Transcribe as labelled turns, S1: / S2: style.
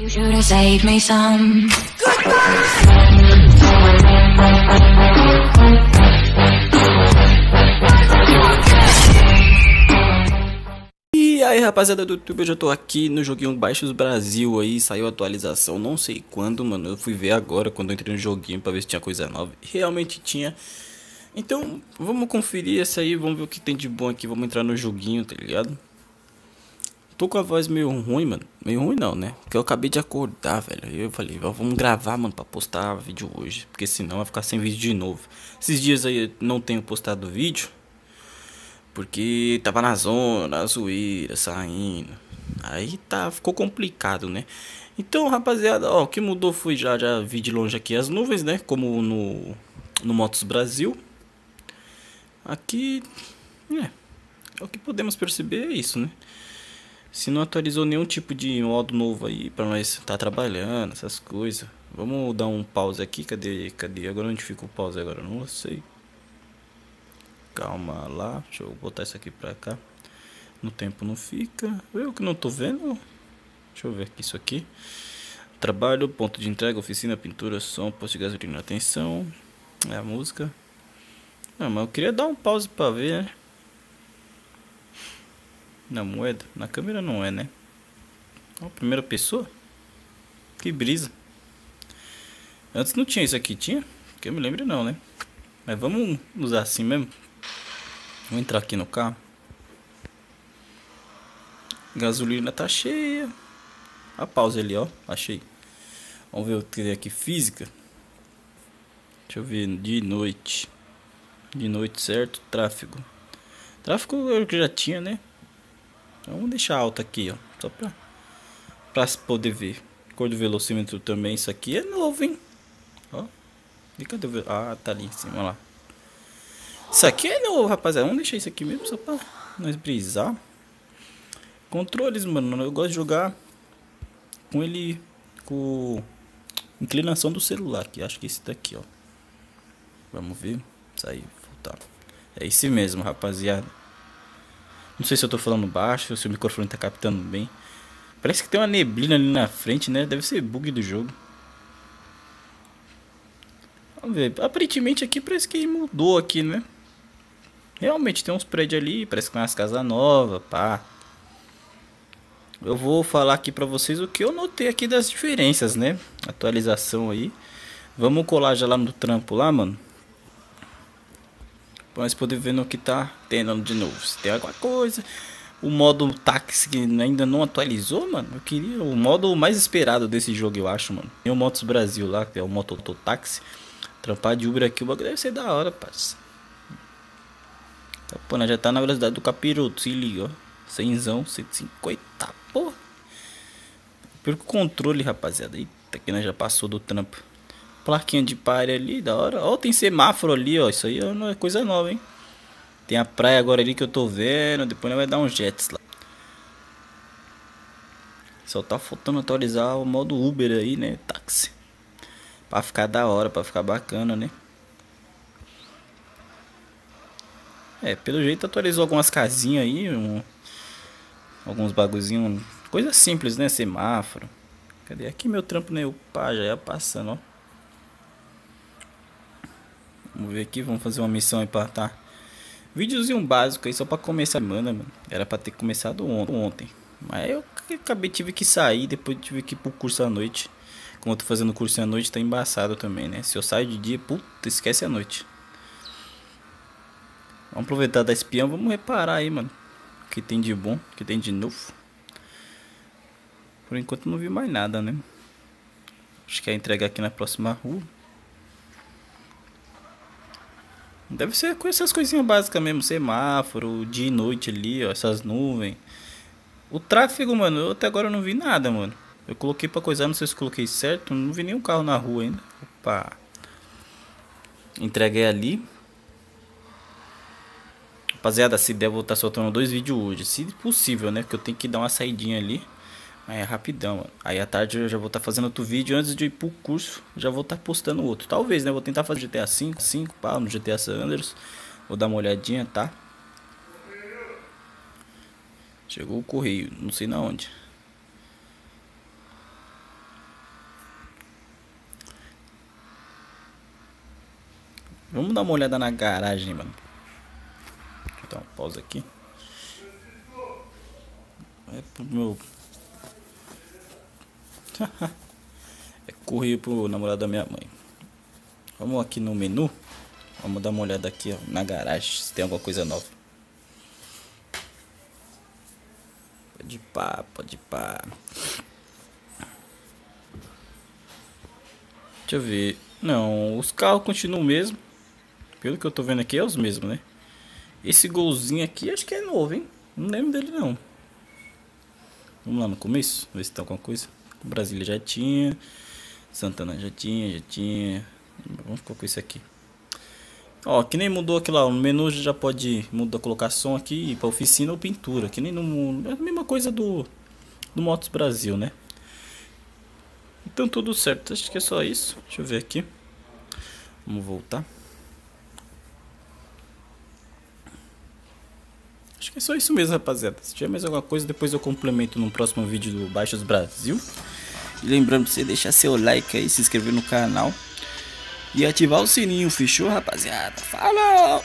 S1: You should have saved me some.
S2: E aí rapaziada do YouTube, eu já tô aqui no joguinho Baixos Brasil aí, saiu atualização, não sei quando, mano, eu fui ver agora quando eu entrei no joguinho pra ver se tinha coisa nova, realmente tinha. Então, vamos conferir essa aí, vamos ver o que tem de bom aqui, vamos entrar no joguinho, tá ligado? Tô com a voz meio ruim, mano, meio ruim não, né, porque eu acabei de acordar, velho, eu falei, vamos gravar, mano, pra postar vídeo hoje, porque senão vai ficar sem vídeo de novo. Esses dias aí eu não tenho postado vídeo, porque tava na zona, na zoeira, saindo. Aí tá, ficou complicado, né? Então, rapaziada, ó, o que mudou foi já, já vi de longe aqui as nuvens, né? Como no, no Motos Brasil. Aqui, é, é o que podemos perceber é isso, né? Se não atualizou nenhum tipo de modo novo aí pra nós estar tá trabalhando, essas coisas. Vamos dar um pause aqui, cadê, cadê? Agora onde fica o pause agora? Não sei. Calma lá, deixa eu botar isso aqui pra cá. No tempo não fica. Eu que não tô vendo. Deixa eu ver aqui isso aqui. Trabalho, ponto de entrega, oficina, pintura, som, posto de gasolina, atenção. É a música. Não, mas eu queria dar um pause pra ver, né? Na moeda. Na câmera não é, né? Ó, primeira pessoa. Que brisa. Antes não tinha isso aqui, tinha? Que eu me lembro não, né? Mas vamos usar assim mesmo. Vou entrar aqui no carro. Gasolina tá cheia. A pausa ali, ó. Achei. Vamos ver o que tem aqui. Física. Deixa eu ver. De noite. De noite, certo? Tráfego. Tráfego eu já tinha, né? Então, vamos deixar alto aqui, ó. Só pra, pra poder ver. Cor do velocímetro também. Isso aqui é novo, hein? Ó. E cadê o... Ah, tá ali em cima, lá. Isso aqui é novo, rapaziada. Vamos deixar isso aqui mesmo só pra nós brisar. Controles, mano. Eu gosto de jogar com ele com inclinação do celular. Que acho que esse daqui, ó. Vamos ver. Sair, voltar. É esse mesmo, rapaziada. Não sei se eu tô falando baixo, se o microfone tá captando bem. Parece que tem uma neblina ali na frente, né? Deve ser bug do jogo. Vamos ver. Aparentemente aqui parece que mudou aqui, né? Realmente tem uns prédios ali, parece que tem umas casas novas, pá. Eu vou falar aqui pra vocês o que eu notei aqui das diferenças, né? Atualização aí. Vamos colar já lá no trampo lá, mano. Pra nós poder ver no que tá tendo de novo. Se tem alguma coisa. O modo táxi que ainda não atualizou, mano. Eu queria o modo mais esperado desse jogo, eu acho, mano. Tem o Motos Brasil lá, que é o Mototáxi. Trampar de Uber aqui, o bagulho deve ser da hora, parceiro. Tá, pô, já tá na velocidade do capiroto, se liga, ó. 100zão, 150, porra. Perco o controle, rapaziada. Eita, que nós já passou do trampo. Plaquinha de pare ali, da hora. Ó, tem semáforo ali, ó. Isso aí é coisa nova, hein. Tem a praia agora ali que eu tô vendo. Depois vai dar uns jets lá. Só tá faltando atualizar o modo Uber aí, né? Táxi. Pra ficar da hora, pra ficar bacana, né? É, pelo jeito atualizou algumas casinhas aí, um, alguns bagulhinhos, coisa simples, né? Semáforo. Cadê? Aqui meu trampo, né? Opa, já ia passando, ó. Vamos ver aqui, vamos fazer uma missão pra tá. Videozinho básico aí só pra começar a semana, mano. Era pra ter começado ontem. Mas eu acabei, tive que sair, depois tive que ir pro curso à noite. Como eu tô fazendo curso à noite, tá embaçado também, né? Se eu saio de dia, puta, esquece a noite. Vamos aproveitar da espião, vamos reparar aí, mano. O que tem de bom, o que tem de novo. Por enquanto não vi mais nada, né? Acho que é entregar aqui na próxima rua. Deve ser com essas coisinhas básicas mesmo, semáforo, dia e noite ali, ó, essas nuvens. O tráfego, mano, eu até agora não vi nada, mano. Eu coloquei pra coisar, não sei se coloquei certo, não vi nenhum carro na rua ainda. Opa. Entreguei ali, Rapaziada, se der, vou estar tá soltando dois vídeos hoje. Se possível, né? Porque eu tenho que dar uma saidinha ali. É rapidão, mano. Aí à tarde eu já vou estar tá fazendo outro vídeo. Antes de ir pro curso, já vou estar tá postando outro. Talvez, né? Vou tentar fazer GTA V, 5, pá, no GTA San Andreas. Vou dar uma olhadinha, tá? Chegou o correio, não sei na onde. Vamos dar uma olhada na garagem, mano. Deixa eu dar uma pausa aqui. É pro meu é correr pro namorado da minha mãe. Vamos aqui no menu. Vamos dar uma olhada aqui ó, na garagem se tem alguma coisa nova. Pode pá, pode pá. Deixa eu ver. Não, os carros continuam mesmo. Pelo que eu tô vendo aqui é os mesmos, né? Esse golzinho aqui acho que é novo, hein? Não lembro dele não. Vamos lá no começo, ver se tem alguma coisa. Brasília já tinha. Santana já tinha, já tinha. Vamos ficar com isso aqui. Ó, que nem mudou aqui lá, o menu já pode mudar a colocação aqui para oficina ou pintura, que nem no é a mesma coisa do do Motos Brasil, né? Então tudo certo, acho que é só isso. Deixa eu ver aqui. Vamos voltar. Acho que é só isso mesmo, rapaziada. Se tiver mais alguma coisa, depois eu complemento no próximo vídeo do Baixos Brasil. E lembrando pra você deixar seu like aí, se inscrever no canal. E ativar o sininho, fechou, rapaziada? Falou!